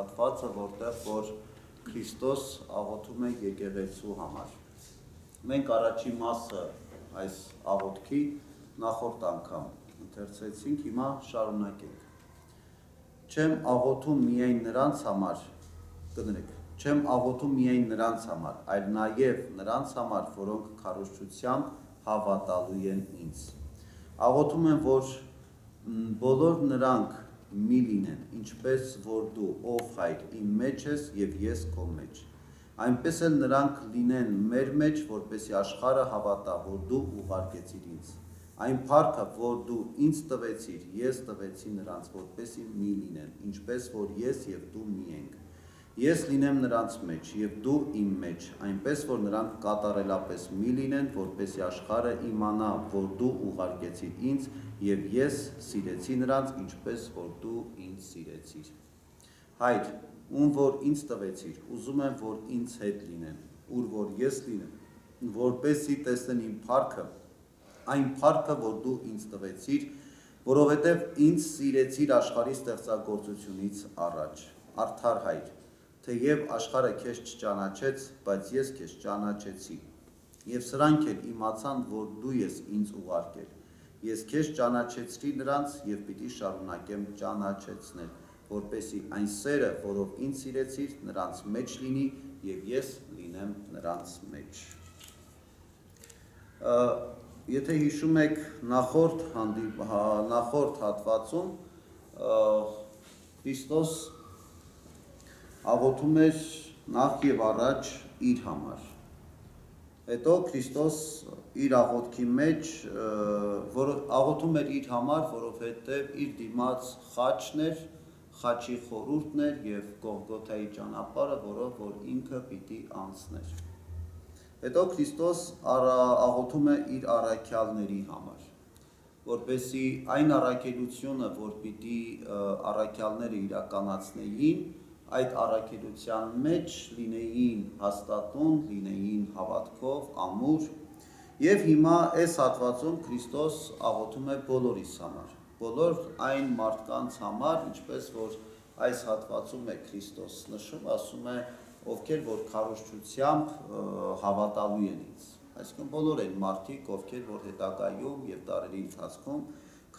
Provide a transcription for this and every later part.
հատվածը, որտեղ որ Քրիստոս աղոթում է եկեղեցու համար։ Մենք առաջի մասը այս աղոթքի նախորդ անգամ ընթերցեցինք, հիմա շարունակենք։ Չեմ աղոթում միայն նրանց համար, կներեք, չեմ աղոթում միայն նրանց համար, այլ նաև նրանց համար, որոնք քարոշչությամբ հավատալու են ինձ։ Աղոթում եմ, որ բոլոր նրանք մի լինեն, ինչպես որ դու, ով հայր, իմ մեջ ես եւ ես քո մեջ։ Այնպես էլ նրանք լինեն մեր մեջ, որպեսի աշխարհը հավատա, որ դու ուղարկեցիր ինձ։ Այն փառքը, որ դու ինձ տվեցիր, ես տվեցի նրանց, որպեսի մի լինեն, ինչպես որ ես եւ դու մի ենք Ես լինեմ նրանց մեջ եւ դու իմ մեջ, այնպես որ նրանք կատարելապես մի լինեն, որպեսի աշխարհը իմանա, որ դու ուղարկեցիր ինձ եւ ես սիրեցի նրանց, ինչպես որ դու ինձ սիրեցիր։ Հայր, ում որ ինձ տվեցիր, ուզում եմ, որ ինձ հետ լինեն, ուր որ ես լինեմ, որպեսի տեսնեն իմ փառքը, այն փառքը, որ դու ինձ տվեցիր, որովհետև ինձ սիրեցիր աշխարհի ստեղծագործությունից առաջ։ Արթար հայր, թեև աշխարհը քեզ չճանաչեց, բայց ես քեզ ճանաչեցի։ Եվ սրանք էլ իմացան, որ դու ես ինձ ուղարկել։ Ես քեզ ճանաչեցրի նրանց եւ պիտի շարունակեմ ճանաչեցնել, որպեսի այն սերը, որով ինձ սիրեցիր, նրանց մեջ լինի եւ ես լինեմ նրանց մեջ։ Եթե հիշում եք նախորդ հանդիպ հա, նախորդ հատվածում Քրիստոս աղոթում էր նախ եւ առաջ իր համար։ Հետո Քրիստոս իր աղոթքի մեջ որ աղոթում էր իր համար, որովհետեւ իր դիմաց խաչն էր, խաչի խորուրդն էր եւ Գողգոթայի ճանապարհը, որով որ ինքը պիտի անցներ։ Հետո Քրիստոս աղոթում է իր առաքյալների համար որպեսի այն առաքելությունը, որ պիտի առաքյալները իրականացնեին, այդ առաքելության մեջ լինեին հաստատուն, լինեին հավատքով, ամուր, եւ հիմա այս հատվածում Քրիստոս աղոթում է բոլորիս համար, բոլոր այն մարդկանց համար, ինչպես որ այս հատվածում է Քրիստոս նշում, ասում է, ովքեր որ քարոշչությամբ հավատալու են ինձ։ Այսինքն բոլոր այն մարդիկ, ովքեր որ հետագայում եւ տարերի ընթացքում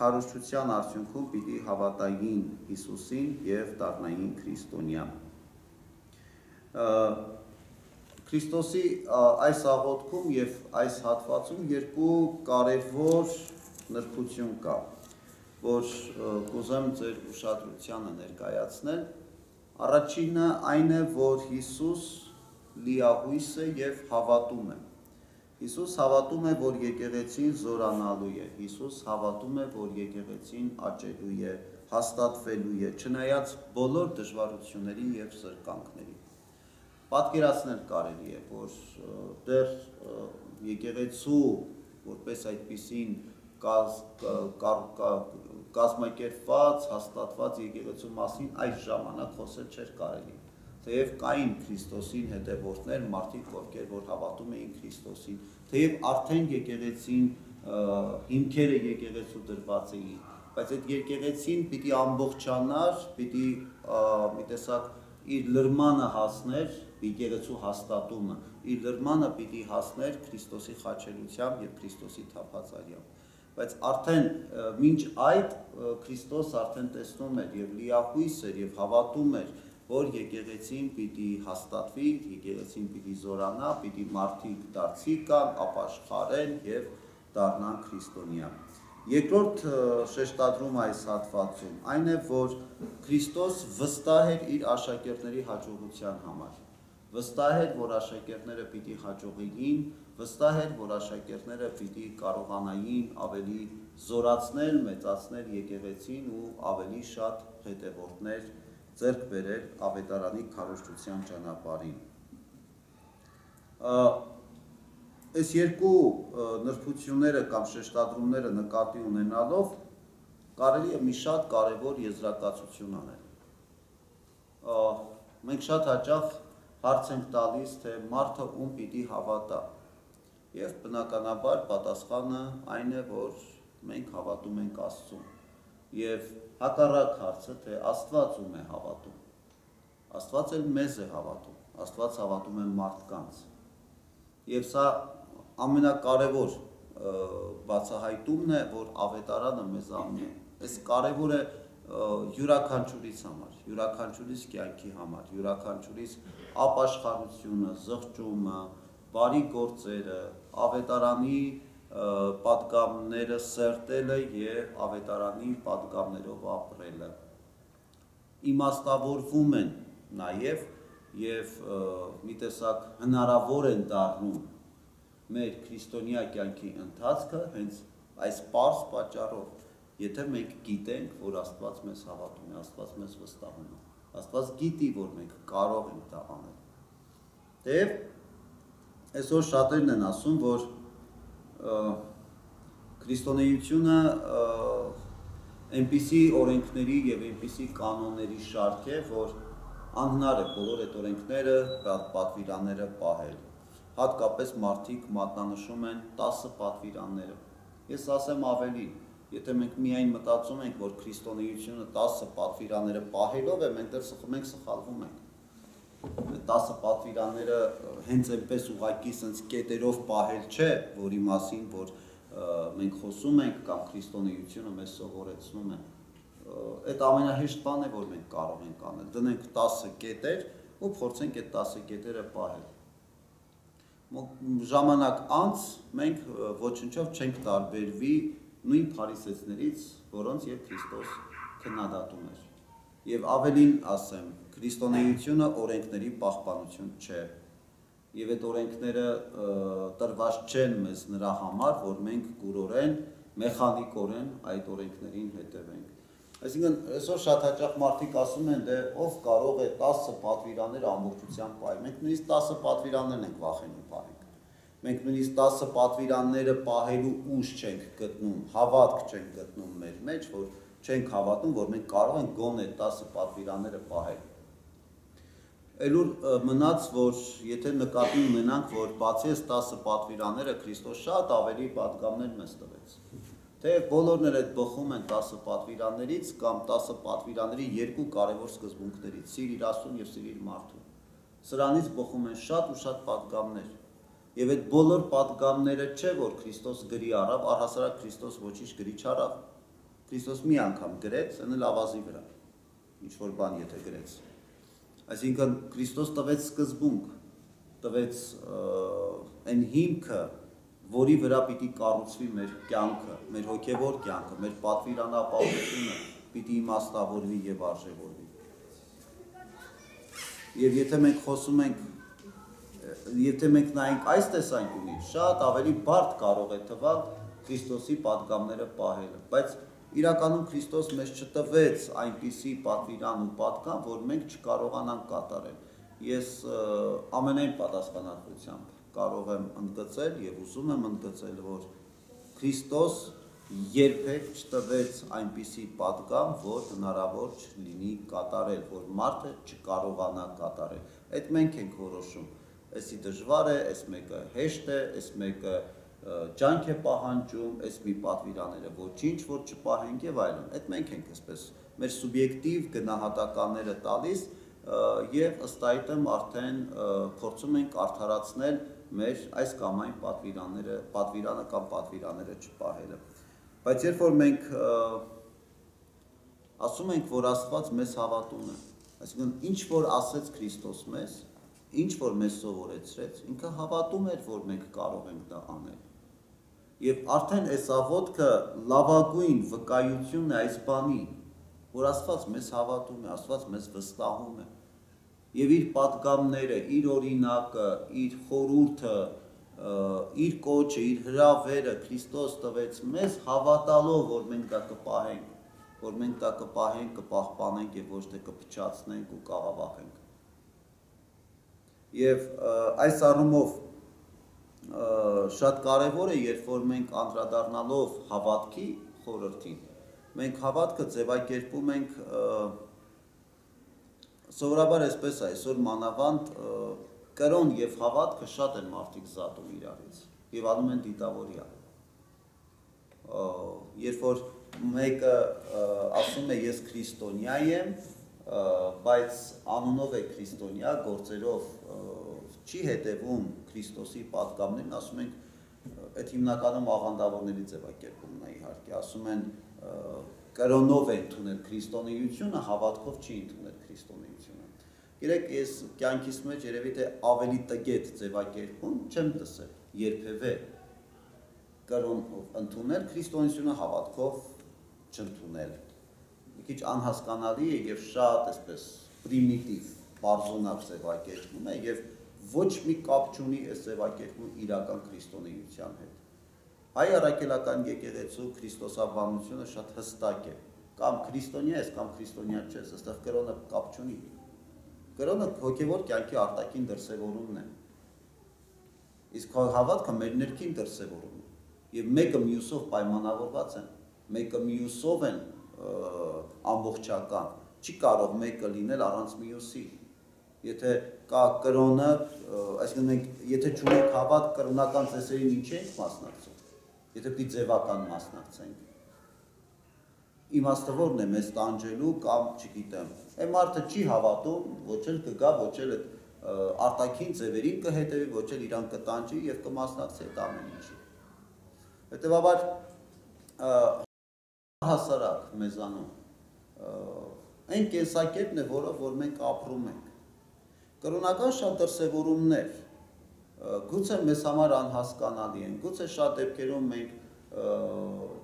քարոշչության արդյունքում պիտի հավատային Հիսուսին եւ դառնային քրիստոնյա։ Քրիստոսի այս աղոթքում եւ այս հատվածում երկու կարևոր նրբություն կա, որ կուզեմ ձեր ուշադրությանը ներկայացնել։ Առաջինը այն է, որ Հիսուս լիահույս է եւ հավատում է Հիսուս հավատում է, որ եկեղեցին զորանալու է։ Հիսուս հավատում է, որ եկեղեցին աճելու է, հաստատվելու է, չնայած բոլոր դժվարություններին եւ սրկանքներին։ Պատկերացնել կարելի է, որ դեռ եկեղեցու որպես այդպիսին կազմակերպված, հաստատված եկեղեցու մասին այս ժամանակ խոսել չէր կարելի թեև կային Քրիստոսին հետևորդներ, մարդիկ, ովքեր որ հավատում էին Քրիստոսին, թեև արդեն եկեղեցին հիմքերը եկեղեցու դրված էին, բայց այդ եկեղեցին պիտի ամբողջանար, պիտի մի տեսակ իր լրմանը հասներ, եկեղեցու հաստատումը, իր լրմանը պիտի հասներ Քրիստոսի խաչելությամբ եւ Քրիստոսի թափածարյամբ բայց արդեն մինչ այդ Քրիստոս արդեն տեսնում էր եւ լիախույս էր եւ հավատում էր որ եկեղեցին պիտի հաստատվի, եկեղեցին պիտի զորանա, պիտի մարդիկ դարձի կան, ապաշխարեն եւ դառնան քրիստոնյա։ Երկրորդ շեշտադրում այս հատվածում այն է, որ Քրիստոս վստահ էր իր աշակերտների հաջողության համար։ Վստահ էր, որ աշակերտները պիտի հաջողեին, վստահ էր, որ աշակերտները պիտի կարողանային ավելի զորացնել, մեծացնել եկեղեցին ու ավելի շատ հետևորդներ ձեռք բերել ավետարանի քարոշչության ճանապարհին։ Այս երկու նրբությունները կամ շեշտադրումները նկատի ունենալով կարելի է մի շատ կարևոր եզրակացություն անել։ Մենք շատ հաճախ հարց ենք տալիս, թե մարդը ում պիտի հավատա։ Եվ բնականաբար պատասխանը այն է, որ մենք հավատում ենք Աստծուն Եվ հակառակ հարցը, թե Աստված ում է հավատում։ Աստված էլ մեզ է հավատում։ Աստված հավատում է մարդկանց։ Եվ սա ամենակարևոր բացահայտումն է, որ ավետարանը մեզ անում է։ Այս կարևոր է յուրաքանչյուրիս համար, յուրաքանչյուրիս կյանքի համար, յուրաքանչյուրիս ապաշխարությունը, զղջումը, բարի գործերը, ավետարանի պատգամները սերտելը եւ ավետարանի պատգամներով ապրելը իմաստավորվում են նաեւ եւ մի տեսակ հնարավոր են դառնում մեր քրիստոնյա կյանքի ընթացքը հենց այս པարս պատճառով եթե մենք գիտենք որ Աստված մեզ հավատում է Աստված մեզ վստահում է Աստված գիտի որ մենք կարող ենք դա անել Եվ այսօր շատերն են ասում որ քրիստոնեությունը այնպիսի օրենքների եւ այնպիսի կանոնների շարք է, որ անհնար է բոլոր այդ օրենքները, պատվիրանները պահել։ Հատկապես մարդիկ մատնանշում են 10 պատվիրանները։ Ես ասեմ ավելին, եթե մենք միայն մտածում ենք, որ քրիստոնեությունը 10 պատվիրանները պահելով է, մենք դեռ սխում ենք, սխալվում ենք 10 պատվիրանները հենց այնպես ուղակի sense կետերով պահել չէ, որի մասին որ մենք խոսում ենք կամ քրիստոնեությունը մեզ սովորեցնում է այդ ամենահեշտ բանն է որ մենք կարող ենք անել. Դնենք 10 կետեր ու փորձենք այդ 10 կետերը պահել ժամանակ անց մենք ոչնչով չենք տարբերվի նույն փարիսեցներից, որոնց եւ Քրիստոս քննադատում էր։ Եվ ավելին ասեմ, քրիստոնեությունը օրենքների պահպանություն չէ։ Եվ այդ օրենքները տրված չեն մեզ նրա համար, որ մենք կուրորեն, մեխանիկորեն այդ օրենքներին հետևենք։ Այսինքն այսօր շատ հաճախ մարդիկ ասում են, դե ով կարող է 10 պատվիրաններ ամբողջությամբ պահել։ Մենք նույնիսկ 10 պատվիրաններն ենք վախենում պահենք։ Մենք նույնիսկ 10 պատվիրանները պահելու ուժ չենք գտնում, հավատք չենք գտնում մեր մեջ, որ չենք հավատում, որ մենք կարող ենք գոնե 10 պատվիրանները պահել Այլուր մնաց, որ եթե նկատի ունենանք, որ բացի այս 10 պատվիրանները Քրիստոս շատ ավելի պատգամներ մեզ տվեց։ Թե բոլորն էլ այդ բխում են 10 պատվիրաններից կամ 10 պատվիրանների երկու կարևոր սկզբունքներից՝ սիրիր Աստծուն եւ սիրիր մարդուն։ Սրանից բխում են շատ ու շատ պատգամներ։ Եվ այդ բոլոր պատգամները չէ, որ Քրիստոս գրի առավ, առհասարակ Քրիստոս ոչինչ գրի չարավ։ Քրիստոս մի անգամ գրեց, ընել ավազի վրա։ Ինչ որ բան եթե գրեց Այսինքն Քրիստոս տվեց սկզբունք, տվեց այն հիմքը, որի վրա պիտի կառուցվի մեր կյանքը, մեր հոգևոր կյանքը, մեր պատվիրանապահությունը պիտի իմաստավորվի եւ արժեվորվի։ Եվ եթե մենք խոսում ենք եթե մենք նայենք այս տեսանկյունից, շատ ավելի բարդ կարող է թվալ Քրիստոսի падգամները պահելը, բայց իրականում Քրիստոս մեզ չտվեց այնպիսի պատվիրան ու պատկան, որ մենք չկարողանանք կատարել։ Ես ամենայն պատասխանատվությամբ կարող եմ ընդգծել եւ ուզում եմ ընդգծել, որ Քրիստոս երբեք չտվեց այնպիսի պատկան, որ հնարավոր չլինի կատարել, որ մարդը չկարողանա կատարել։ Այդ մենք ենք որոշում։ Էսի դժվար է, էս մեկը հեշտ է, էս մեկը ջանք է պահանջում, այս մի պատվիրաները ոչինչ, որ չպահենք եւ այլն։ Այդ մենք ենք այսպես մեր սուբյեկտիվ գնահատականները տալիս եւ ըստ այդմ արդեն փորձում ենք արդարացնել մեր այս կամ այն պատվիրանները, պատվիրանը կամ պատվիրանները չպահելը։ Բայց երբ որ մենք ասում ենք, որ Աստված մեզ հավատում է, այսինքն ինչ որ ասեց Քրիստոս մեզ, ինչ որ մեզ սովորեցրեց, ինքը հավատում էր, որ մենք կարող ենք դա անել Եվ արդեն այս աղոթքը լավագույն վկայությունն է այս բանի, որ Աստված մեզ հավատում է, Աստված մեզ վստահում է։ Եվ իր падգամները, իր օրինակը, իր խորուրդը, իր կոչը, իր հրավերը Քրիստոս տվեց մեզ հավատալով, որ մենք դա կպահենք, որ մենք դա կպահենք, կպահպանենք եւ ոչ թե կփչացնենք ու կաղավախենք։ Եվ այս առումով շատ կարևոր է, երբ որ մենք անդրադառնալով հավատքի խորհրդին, մենք հավատքը ձևակերպում ենք սովորաբար այսպես է, այսօր մանավանդ կրոն եւ հավատքը շատ են մարդիկ զատում իրարից եւ անում են դիտավորյալ։ Երբ որ մեկը ասում է ես քրիստոնյա եմ, բայց անունով է քրիստոնյա, գործերով չի հետևում Քրիստոսի պատգամներին, ասում ենք այդ հիմնականում աղանդավորների ձևակերպումն է իհարկե, ասում են կրոնով է ընդունել քրիստոնեությունը, հավատքով չի ընդունել քրիստոնեությունը։ Գիտեք, ես կյանքիս մեջ երևի թե ավելի տգետ ձևակերպում չեմ տեսել երբևէ կրոնով ընդունել քրիստոնեությունը հավատքով չընդունել մի քիչ անհասկանալի է եւ շատ այսպես պրիմիտիվ բարձունակ ձևակերպում է եւ ոչ մի կապ չունի այս ձևակերպումը իրական քրիստոնեության հետ։ Հայ առաքելական եկեղեցու քրիստոսաբանությունը շատ հստակ է։ Կամ քրիստոնյա ես, կամ քրիստոնյա չես, այստեղ կրոնը կապ չունի։ Կրոնը հոգևոր կյանքի արտաքին դրսևորումն է։ Իսկ հավատքը մեր ներքին դրսևորումն է։ Եվ մեկը մյուսով պայմանավորված են, մեկը մյուսով են ամբողջական։ Չի կարող մեկը լինել առանց մյուսի։ Եթե կա կրոնը, այսինքն մենք եթե չունենք հավատ կրոնական ծեսերին ինչ ենք մասնակցում։ Եթե պիտի ձևական մասնակցենք։ Իմաստը ո՞րն է մեզ տանջելու կամ, չգիտեմ, այն մարդը չի հավատում, ոչ էլ կգա, ոչ էլ այդ արտաքին ձևերին կհետևի, ոչ էլ իրան կտանջի եւ կմասնակցի այդ ամեն ինչի։ Հետևաբար հասարակ մեզանում այն կենսակերպն է, որը որ մենք ապրում ենք։ Կրոնական շատ դրսևորումներ գուցե մեզ համար անհասկանալի են, գուցե շատ դեպքերում մենք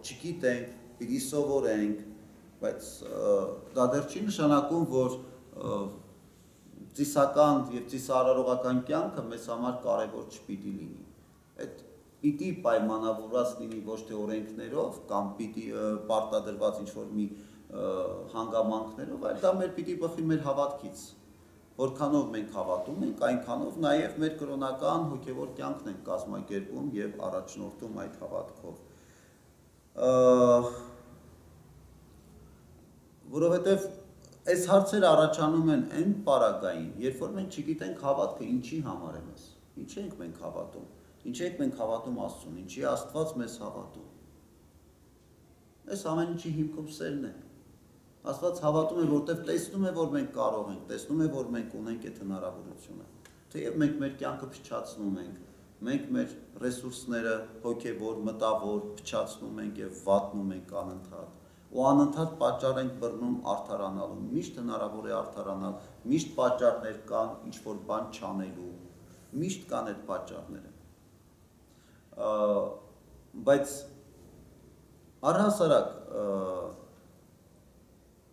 չգիտենք, պիտի սովորենք, բայց դա դեռ չի նշանակում, որ ծիսական եւ ծիսարարողական կյանքը մեզ համար կարեւոր չպիտի լինի։ Այդ պիտի պայմանավորված լինի ոչ թե օրենքներով կամ պիտի պարտադրված ինչ-որ մի հանգամանքներով, այլ դա մեր պիտի բխի մեր հավատքից։ Որքանով մենք հավատում ենք, այնքանով նաև մեր կրոնական հոգևոր կյանքն ենք կազմակերպում եւ առաջնորդում այդ հավատքով։ Որովհետեւ այս հարցերը առաջանում են այն պարագային, երբ որ մենք չգիտենք հավատքը ինչի համար է մեզ։ Ինչի ենք մենք հավատում Ինչ եք մենք հավատում Աստծուն, ինչի Աստված մեզ հավատում։ Այս ամեն ինչի հիմքում սերն է։ Աստված հավատում է, որտեղ տեսնում է, որ մենք կարող ենք, տեսնում է, որ մենք ունենք այդ հնարավորությունը։ Թեև մենք մեր կյանքը փչացնում ենք, մենք մեր ռեսուրսները հոգևոր, մտավոր փչացնում ենք եւ վատնում ենք անընդհատ ու անընդհատ պատճառ ենք բռնում արդարանալու։ Միշտ հնարավոր է արդարանալ, միշտ պատճառներ կան ինչ որ բան չանելու։ Միշտ կան այդ պատճառները բայց առհասարակ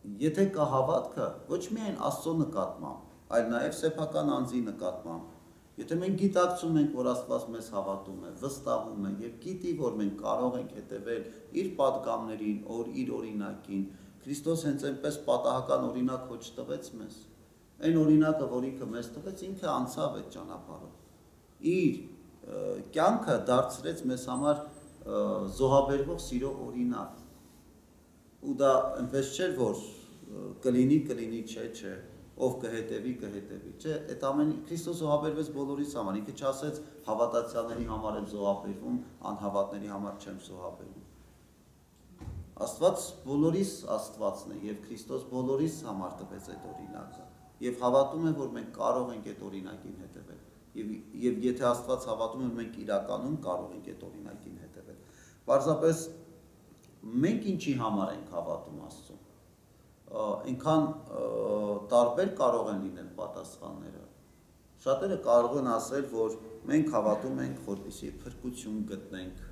եթե կա հավատքը ոչ միայն Աստծո նկատմամբ, այլ նաև սեփական անձի նկատմամբ։ Եթե մենք գիտակցում ենք, որ Աստված մեզ հավատում է, վստահում է եւ գիտի, որ մենք կարող ենք հետեւել իր պատգամներին, օր իր օրինակին, Քրիստոս հենց այնպես պատահական օրինակ հոչ տվեց մեզ։ Այն օրինակը, որ ինքը մեզ տվեց, ինքը անցավ այդ ճանապարհով։ Իր կյանքը դարձրեց մեզ համար զոհաբերվող սիրո օրինակ Ու դա այնպես չէր, որ կլինի, կլինի, չէ, չէ, ով կհետևի, կհետևի։ Չէ, այդ ամեն Քրիստոս զոհաբերվեց բոլորիս համար։ Ինքը չասեց հավատացյալների համար եմ զոհաբերվում, անհավատների համար չեմ զոհաբերվում։ Աստված բոլորիս Աստվածն է եւ Քրիստոս բոլորիս համար տվեց այդ օրինակը։ Եվ հավատում եմ, որ մենք կարող ենք այդ օրինակին հետևել եւ եւ եթե Աստված հավատում է մենք իրականում կարող ենք այդ օրինակին հետևել։ Պարզապես մենք ինչի համար ենք հավատում Աստծուն։ Այնքան տարբեր կարող են լինել պատասխանները։ Շատերը կարող են ասել, որ մենք հավատում ենք, որպեսզի փրկություն գտնենք,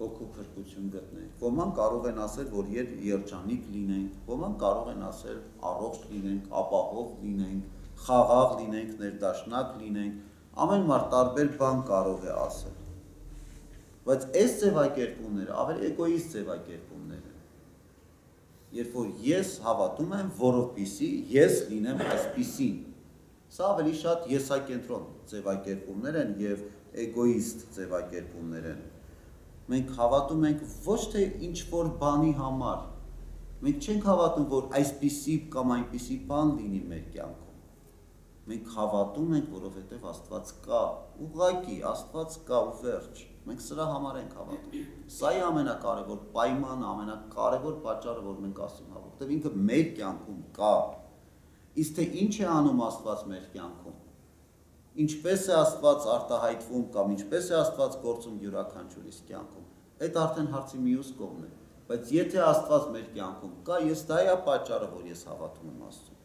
հոգու փրկություն գտնենք։ Ոմանք կարող են ասել, որ երջանիկ լինենք, ոմանք կարող են ասել առողջ լինենք, ապահով լինենք, խաղաղ լինենք, ներդաշնակ լինենք, ամեն մարդ տարբեր բան կարող է ասել։ Բայց այս ձևակերպումները ավելի էգոիստ ձևակերպումներ են։ Երբ որ ես հավատում եմ, որովհետեւ ես լինեմ այսպիսին։ Սա ավելի շատ եսակենտրոն ձևակերպումներ են եւ էգոիստ ձևակերպումներ են։ Մենք հավատում ենք ոչ թե ինչ որ բանի համար։ Մենք չենք հավատում, որ այսպիսի կամ այնպիսի բան լինի մեր կյանքում Մենք հավատում ենք, որովհետև Աստված կա, ուղակի Աստված կա ու վերջ։ Մենք սրա համար ենք հավատում։ Սա է ամենակարևոր պայմանը, ամենակարևոր պատճառը, որ մենք ասում հա, որտեղ ինքը մեր կյանքում կա։ Իսկ թե ինչ է անում Աստված մեր կյանքում։ Ինչպես է Աստված արտահայտվում կամ ինչպես է Աստված գործում յուրաքանչյուրիս կյանքում։ Այդ արդեն հարցի մյուս կողմն է։ Բայց եթե Աստված մեր կյանքում կա, ես դա է պատճառը, որ ես հավատում եմ Աստծուն։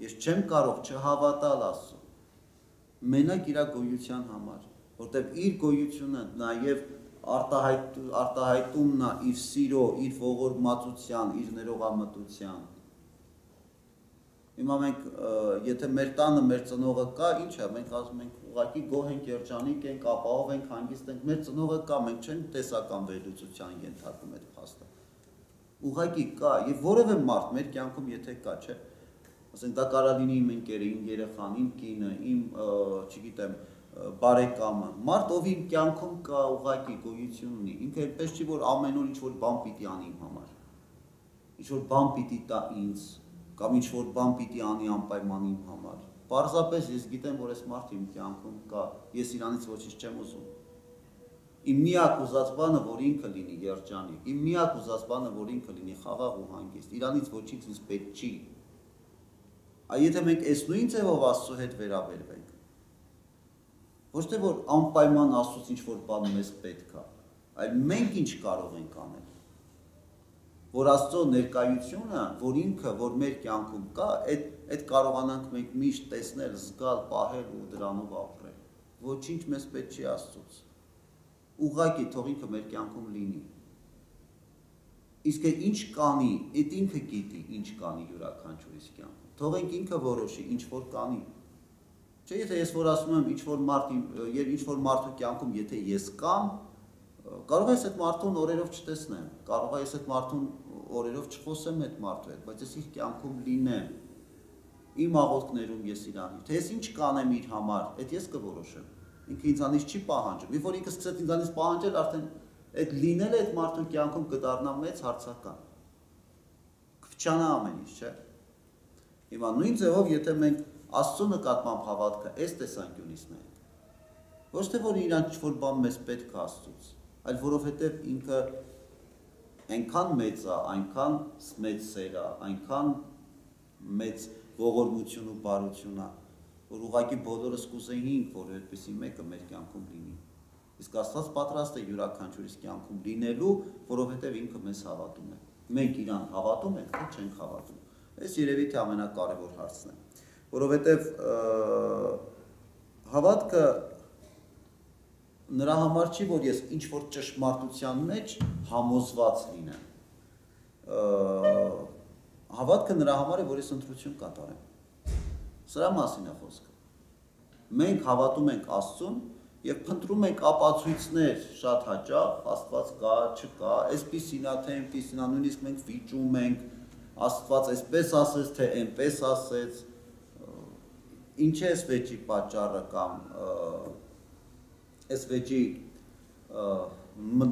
Ես չեմ կարող չհավատալ Աստծուն։ Մենակ իր գոյության համար, որտեղ իր գոյությունը նաև արտահայտ արտահայտումն է իր սիրո, իր ողորմածության, իր ներողամտության։ Հիմա մենք եթե մեր տանը մեր ծնողը կա, ի՞նչ է, մենք ասում ենք ուղակի գոհ ենք, երջանիկ ենք, ապահով ենք, հանգիստ ենք, մեր ծնողը կա, մենք չենք տեսական վերլուծության ենթարկում այդ փաստը։ Ուղակի կա եւ որևէ մարդ մեր կյանքում եթե կա, չէ, ասենք դա կարա լինի իմ ընկերը, իմ երեխան, իմ կինը, իմ, չգիտեմ, բարեկամը, մարդ ով իմ կյանքում կա ուղակի գոյություն ունի, ինքը այդպես չի որ ամեն օր ինչ որ բան պիտի անի իմ համար։ Ինչ որ բան պիտի տա ինձ, կամ ինչ որ բան պիտի անի անպայման իմ համար։ Պարզապես ես գիտեմ, որ այս մարդը իմ կյանքում կա, ես իրանից ոչինչ չեմ ուզում։ Իմ միակ ուզած բանը, որ ինքը լինի երջանիկ, իմ միակ ուզած բանը, որ ինքը լինի խաղաղ ու հանգիստ։ Իրանից ոչինչ ինձ պետք չի։ Այ եթե մենք այս նույն ձևով Աստծո հետ վերաբերվենք, ոչ թե որ անպայման Աստծոց ինչ որ բան մեզ պետք է, այլ մենք ինչ կարող ենք անել որ Աստծո ներկայությունը, որ ինքը, որ մեր կյանքում կա, այդ այդ կարողանանք մենք միշտ տեսնել, զգալ, պահել ու դրանով ապրել։ Ոչինչ մեզ պետք չի Աստծոց։ Ուղղակի թող ինքը մեր կյանքում լինի։ Իսկ ինչ կանի, այդ ինքը գիտի, ինչ կանի յուրաքանչյուրիս կյանքում։ Թողենք ինքը որոշի, ինչ որ կանի։ Չէ, եթե ես որ ասում եմ ինչ որ մարդ, եւ ինչ որ մարդու կյանքում, եթե ես կամ, Կարող է այդ մարդուն օրերով չտեսնեմ, կարող է այդ մարդուն օրերով չխոսեմ այդ մարդու հետ, բայց ես իր կյանքում լինեմ։ Իմ աղոթքներում ես իրանի, թե ես ինչ կանեմ իր համար, այդ ես կորոշեմ։ Ինքը ինձանից չի պահանջում։ Երբ որ ինքը սկսեց ինձանից պահանջել, արդեն այդ լինելը այդ մարդու կյանքում կդառնա մեծ հարցական։ Կվճանա ամեն ինչ, չէ՞։ Հիմա նույն ձևով, եթե մենք Աստծո նկատմամբ հավատքը այս տեսանկյունից նայենք, ոչ թե որ իրան ինչ-որ բան մեզ պետք է Աստծուց, այլ որովհետև ինքը այնքան մեծ է, այնքան մեծ սեր է, այնքան մեծ ողորմություն ու բարություն է, որ ուղղակի բոլորս կուզեինք, որ այդպեսի մեկը մեր կյանքում լինի։ Իսկ Աստված պատրաստ է յուրաքանչյուրիս կյանքում լինելու, որովհետև ինքը մեզ հավատում է։ Մենք իրան հավատում ենք, թե չենք հավատում։ Այս երևի թե ամենակարևոր հարցն է, որովհետև հավատքը նրա համար չի, որ ես ինչ որ ճշմարտության մեջ համոզված լինեմ։ Հավատքը նրա համար է, որ ես ընտրություն կատարեմ։ Սրա մասին է խոսքը։ Մենք հավատում ենք Աստծուն եւ փնտրում ենք ապացույցներ շատ հաճախ, Աստված կա, չկա, այսպիսին է, թե այնպիսին է, նույնիսկ մենք վիճում ենք, Աստված այսպես ասեց, թե այնպես ասեց։ Ինչ է այս վեճի պատճառը կամ այս վեճի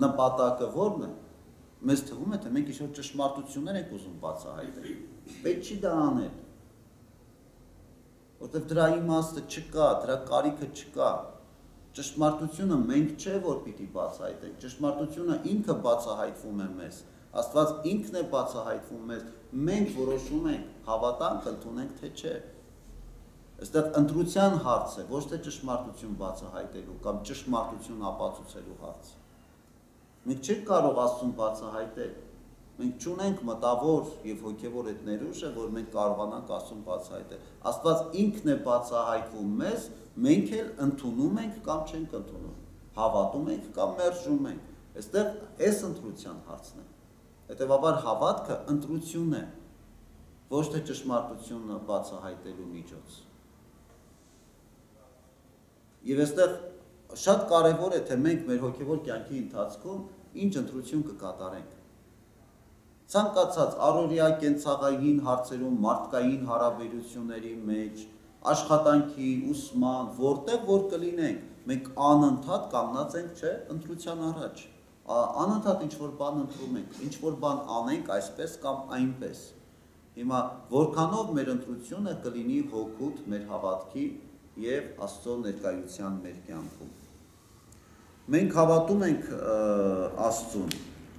նպատակը ո՞րն է։ Մեզ թվում է, թե մենք ինչ-որ ճշմարտություններ ենք ուզում բացահայտել։ Պետք չի դա անել։ Որտեվ դրա իմաստը չկա, դրա կարիքը չկա։ Ճշմարտությունը մենք չէ, որ պիտի բացահայտենք։ Ճշմարտությունը ինքը բացահայտվում է մեզ։ Աստված ինքն է բացահայտվում մեզ։ Մենք որոշում ենք, հավատանք ընդունենք, թե չէ։ Այստեղ ընտրության հարց է, ոչ թե ճշմարտություն բացահայտելու կամ ճշմարտություն ապացուցելու հարց։ Մենք չենք կարող Աստծուն բացահայտել։ Մենք չունենք մտավոր եւ հոգեվոր այդ ներուժը, որ մենք կարողանանք Աստծուն բացահայտել։ Աստված ինքն է բացահայտվում մեզ, մենք էլ ընդունում ենք կամ չենք ընդունում։ Հավատում ենք կամ մերժում ենք։ Այստեղ այս ընտրության հարցն է։ Հետևաբար հավատքը ընտրություն է, ոչ թե ճշմարտությունը բացահայտելու միջոց։ Եվ այստեղ շատ կարևոր է, թե մենք մեր հոգևոր կյանքի ընթացքում ինչ ընտրություն կկատարենք։ Ցանկացած առօրյա կենցաղային հարցերում, մարդկային հարաբերությունների մեջ, աշխատանքի, ուսման, որտեղ որ կլինենք, մենք անընդհատ կանգնած ենք, չէ, ընտրության առաջ։ Անընդհատ ինչ որ բան ընտրում ենք, ինչ որ բան անենք այսպես կամ այնպես։ Հիմա որքանով մեր ընտրությունը կլինի հոգուտ մեր հավատքի եւ Աստծո ներկայության մեր կյանքում։ Մենք հավատում ենք Աստծուն,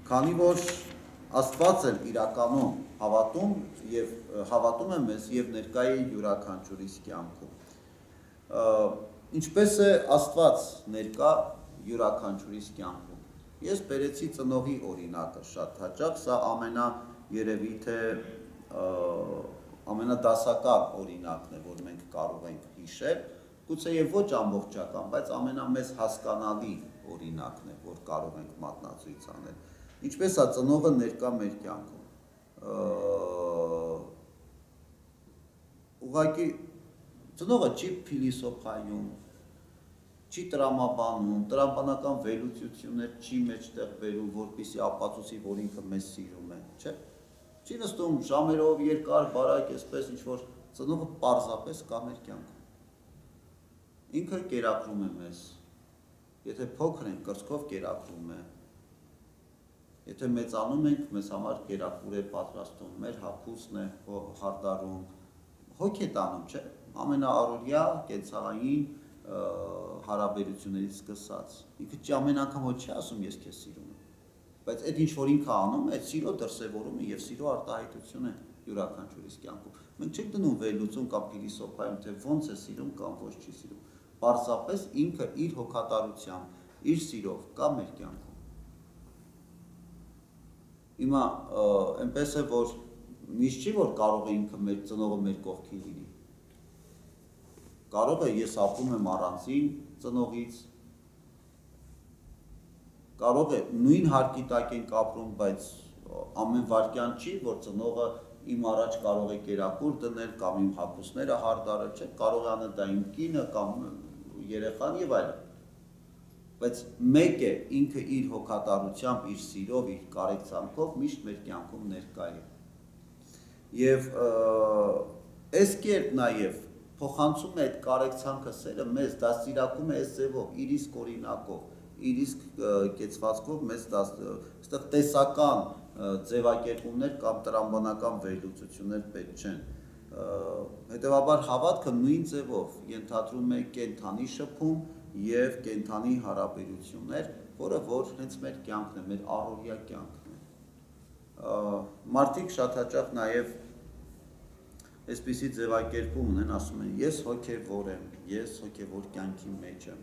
քանի որ Աստված էլ իրականում հավատում եւ հավատում է մեզ եւ ներկայի յուրաքանչյուրիս կյանքում։ Ինչպես է Աստված ներկա յուրաքանչյուրիս կյանքում։ Ես բերեցի ծնողի օրինակը շատ հաճախ, սա ամենա երևի թե ամենադասական օրինակն է, որ մենք կարող ենք հիշել, գուցե եւ ոչ ամբողջական, բայց ամենամեծ հասկանալի օրինակն է, որ կարող ենք մատնացույց անել։ Ինչպես է ծնողը ներկա մեր կյանքում։ Ուղղակի ծնողը չի փիլիսոփայում, չի տրամաբանում, տրամաբանական վերլուծություններ չի մեջտեղ վերում, որպիսի ապացուցի, որ ինքը մեզ սիրում է, չէ՞ Չի նստում ժամերով երկար բարակ այսպես ինչ որ ծնողը պարզապես կա մեր կյանքում։ Ինքը կերակրում է մեզ։ Եթե փոքր ենք, կրծքով կերակրում է։ Եթե մեծանում ենք, մեզ համար կերակուր է պատրաստում, մեր հագուստն է հարդարում, հոգ է տանում, չէ՞։ Ամենաառօրյա կենցաղային հարաբերություններից սկսած։ Ինքը չի ամեն անգամ ոչ չի ասում ես քեզ սիրում բայց այդ ինչ որ ինքը անում այդ սիրո դրսևորում է եւ սիրո արտահայտություն է յուրաքանչյուրիս կյանքում։ Մենք չենք դնում վերլուծում կամ փիլիսոփայում, թե ոնց է սիրում կամ ոչ չի սիրում։ Պարզապես ինքը իր հոգատարությամբ, իր սիրով կա մեր կյանքում։ Հիմա այնպես է որ միշտ չի որ կարող է ինքը մեր ծնողը մեր կողքին լինի։ Կարող է ես ապրում եմ առանցին ծնողից, կարող է նույն հարկի տակ ենք ապրում, բայց ամեն վարքյան չի, որ ծնողը իմ առաջ կարող է կերակուր դնել կամ իմ հագուստները հարդարել, չէ, կարող է անել դա իմ կինը կամ երեխան եւ այլն։ Բայց մեկ է ինքը իր հոգատարությամբ, իր սիրով, իր կարեկցանքով միշտ մեր կյանքում ներկա է։ Եվ այս կերպ նաեւ փոխանցում է այդ կարեկցանքը սերը մեզ, դաստիարակում է այս ձևով, իր իսկ օրինակով իր իսկ կեցվածքով մեզ այստեղ տեսական ձևակերպումներ կամ տրամբանական վերլուծություններ պետք չեն հետևաբար հավատքը նույն ձևով ենթադրում է կենթանի շփում եւ կենթանի հարաբերություններ, որը որ հենց մեր կյանքն է, մեր առօրյա կյանքն է։ Մարդիկ շատ հաճախ նաեւ այսպիսի ձևակերպում ունեն, ասում են, ես հոգեվոր եմ, ես հոգեվոր կյանքի մեջ եմ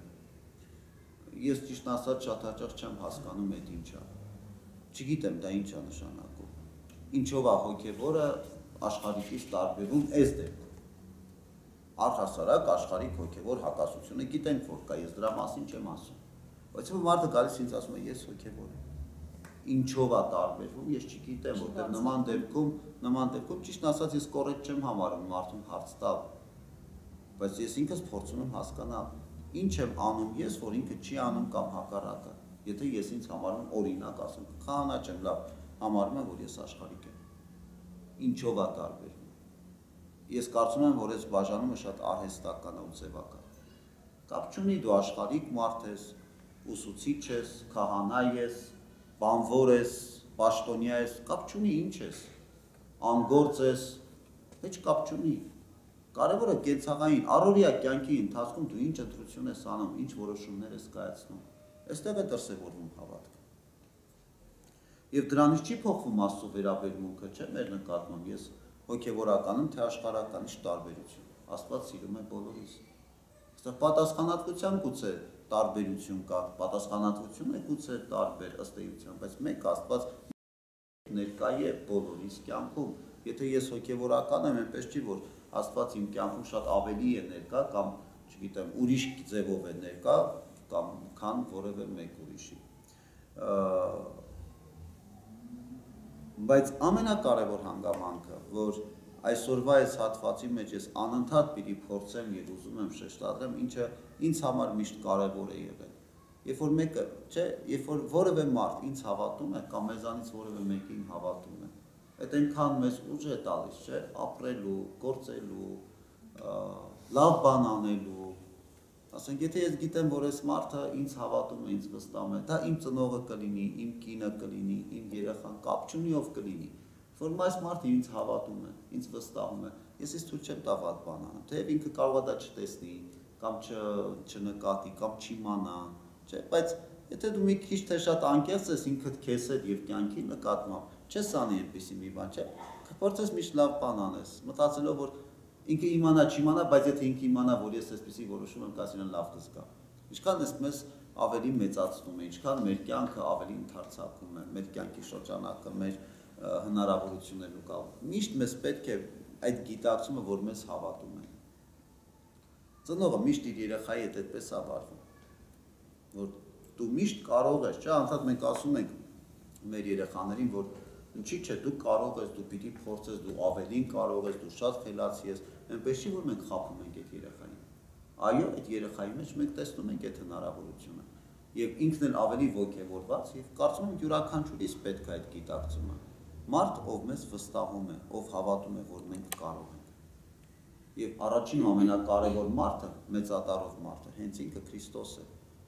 ես ճիշտ ասած շատ հաճախ չեմ հասկանում այդ ինչա։ Չգիտեմ դա ինչա նշանակում։ Ինչով է հոգևորը աշխարհիկից տարբերվում այս դեպքում։ Առհասարակ աշխարհիկ հոգևոր հակասությունը գիտենք որ կա, ես դրա մասին չեմ ասում։ Բայց ով մարդը գալիս ինձ ասում է ես հոգևոր եմ ինչով է տարբերվում, ես չգիտեմ, որտեղ նման դեպքում, նման դեպքում ճիշտ ասած ես կորեկտ չեմ համարում մարդուն հարց տալ։ Բայց ես ինքս փորձում եմ հասկանալ, ինչ եմ անում ես, որ ինքը չի անում կամ հակառակը։ Եթե ես ինձ համարում օրինակ ասում, քահանա չեմ, լավ, համարում եմ, որ ես աշխարհիկ եմ։ Ինչով է տարբերվում։ Ես կարծում եմ, որ այս բաժանումը շատ արհեստական ու ձևական։ Կապ չունի դու աշխարհիկ մարդ ես, ուսուցիչ ես, քահանա ես, բանվոր ես, պաշտոնյա ես, կապ չունի ինչ ես։ Անգործ ես, ոչ կապ չունի Կարևորը կենցաղային առօրյա կյանքի ընթացքում դու ինչ ընտրություն ես անում, ինչ որոշումներ ես կայացնում։ Այստեղ է դրսևորվում հավատքը։ Եվ դրանից չի փոխվում Աստծո վերաբերմունքը, չէ՞, մեր նկատմամբ։ Ես հոգևորականում թե աշխարհականի տարբերություն։ Աստված սիրում է բոլորիս։ Այստեղ պատասխանատվության գուցե տարբերություն կա, պատասխանատվությունը գուցե տարբեր ըստ էության, բայց մեկ Աստված ներկայ է բոլորիս կյանքում։ Եթե ես հոգևորական եմ, այնպես չի որ Աստված իմ կյանքում շատ ավելի է ներկա կամ, չգիտեմ, ուրիշ ձևով է ներկա կամ քան որևէ մեկ ուրիշի։ Բայց ամենակարևոր հանգամանքը, որ այսօրվա այս հատվածի մեջ ես անընդհատ պիտի փորձեմ եւ ուզում եմ շեշտադրեմ, ինչը ինձ համար միշտ կարևոր է եղել։ Երբ որ մեկը, չէ, երբ որ որևէ մարդ ինձ հավատում է կամ մեզանից որևէ մեկին հավատում է, այդ այնքան մեզ ուժ է տալիս, չէ, ապրելու, գործելու, լավ բան անելու։ Ասենք, եթե ես գիտեմ, որ այս մարդը ինձ հավատում է, ինձ վստահում է, դա իմ ծնողը կլինի, իմ կինը կլինի, իմ երեխան, կապ չունի ով կլինի։ Որ այս մարդը ինձ հավատում է, ինձ վստահում է, ես ես թույլ չեմ տա վատ բան անեմ, թեև ինքը կարող է դա չտեսնի, կամ չնկատի, կամ չիմանա, չէ, բայց Եթե դու մի քիչ թե շատ անկեղծ ես ինքդ քեզ հետ եւ կյանքի նկատմամբ, չես անի այնպեսի մի բան, չէ՞։ Կփորձես միշտ լավ բան անես, մտածելով որ ինքը իմանա, չիմանա, բայց եթե ինքը իմանա, որ ես այսպեսի որոշում եմ, կասին լավ կզգա։ Ինչքան ես մեզ ավելի մեծացնում է, ինչքան մեր կյանքը ավելի ընդարձակում է, մեր կյանքի շրջանակը, մեր հնարավորություններն ու կա։ Միշտ մեզ պետք է այդ գիտակցումը, որ մեզ հավատում են։ Ծնողը միշտ իր երեխայի հետ այդպես է վարվում, որ դու միշտ կարող ես, չէ՞, անդադ մենք ասում ենք մեր երեխաներին, որ ինչի՞ չէ, դու կարող ես, դու պիտի փորձես, դու ավելին կարող ես, դու շատ խելացի ես, այնպես չի որ մենք խափում ենք այդ երեխային։ Այո, այդ երեխայի մեջ մենք տեսնում ենք այդ հնարավորությունը եւ ինքն էլ ավելի ոգևորված եւ կարծում եմ յուրաքանչյուրիս պետք է այդ գիտակցումը մարդ ով մեզ վստահում է ով հավատում է որ մենք կարող ենք եւ առաջին ամենակարևոր մարդը մեծատարով մարդը հենց ինքը Քրիստոս է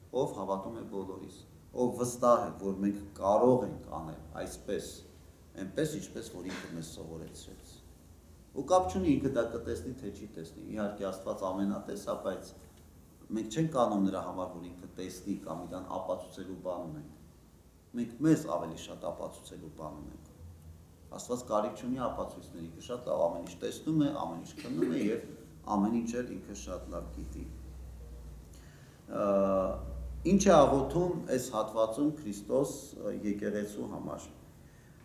ով հավատում է բոլորիս, ով վստահ է, որ մենք կարող ենք անել այսպես, այնպես ինչպես որ ինքը մեզ սովորեցրեց։ Ու կապ չունի ինքը դա կտեսնի թե չի տեսնի։ Իհարկե Աստված ամենատես է, բայց մենք չենք անում նրա համար, որ ինքը տեսնի կամ իրան ապացուցելու բան ունենք։ Մենք մեզ ավելի շատ ապացուցելու բան ունենք։ Աստված կարիք չունի ապացույցների, ինքը շատ լավ ամեն ինչ տեսնում է, ամեն ինչ քննում է եւ ամեն ինչ էլ ինքը շատ լավ գիտի։ Ինչ է աղոթում այս հատվածում Քրիստոս եկեղեցու համար։